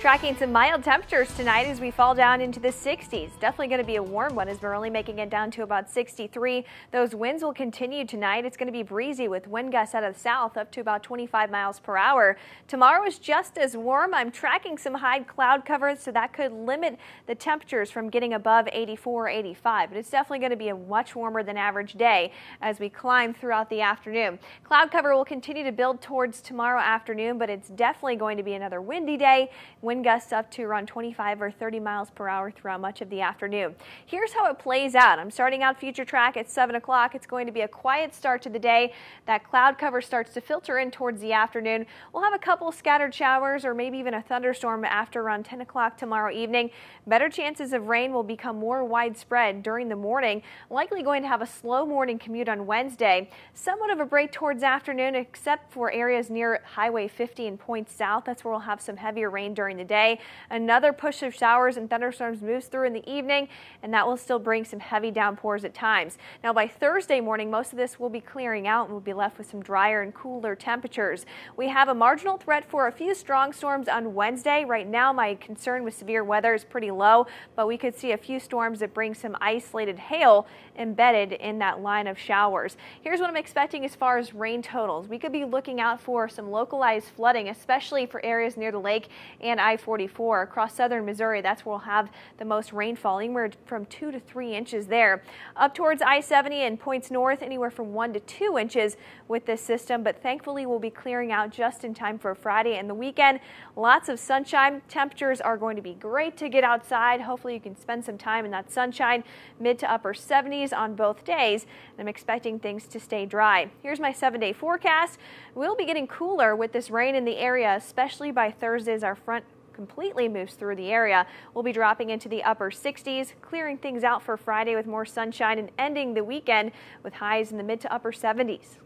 Tracking some mild temperatures tonight as we fall down into the 60s. Definitely going to be a warm one as we're only making it down to about 63. Those winds will continue tonight. It's going to be breezy with wind gusts out of the south up to about 25 miles per hour. Tomorrow is just as warm. I'm tracking some high cloud cover, so that could limit the temperatures from getting above 84 or 85. But it's definitely going to be a much warmer than average day as we climb throughout the afternoon. Cloud cover will continue to build towards tomorrow afternoon, but it's definitely going to be another windy day. Wind gusts up to around 25 or 30 miles per hour throughout much of the afternoon. Here's how it plays out. I'm starting out future track at 7 o'clock. It's going to be a quiet start to the day. That cloud cover starts to filter in towards the afternoon. We'll have a couple scattered showers or maybe even a thunderstorm after around 10 o'clock tomorrow evening. Better chances of rain will become more widespread during the morning. Likely going to have a slow morning commute on Wednesday. Somewhat of a break towards afternoon except for areas near Highway 50 and points south. That's where we'll have some heavier rain during the day. Another push of showers and thunderstorms moves through in the evening, and that will still bring some heavy downpours at times. Now, by Thursday morning, most of this will be clearing out and we'll be left with some drier and cooler temperatures. We have a marginal threat for a few strong storms on Wednesday. Right now, my concern with severe weather is pretty low, but we could see a few storms that bring some isolated hail embedded in that line of showers. Here's what I'm expecting as far as rain totals. We could be looking out for some localized flooding, especially for areas near the lake and I-44 across southern Missouri. That's where we'll have the most rainfall, anywhere from two to three inches there. Up towards I-70 and points north, anywhere from one to two inches with this system, but thankfully we'll be clearing out just in time for Friday and the weekend. Lots of sunshine. Temperatures are going to be great to get outside. Hopefully you can spend some time in that sunshine, mid to upper 70s on both days. I'm expecting things to stay dry. Here's my seven day forecast. We'll be getting cooler with this rain in the area, especially by Thursday as our front completely moves through the area. We'll be dropping into the upper 60s, clearing things out for Friday with more sunshine and ending the weekend with highs in the mid to upper 70s.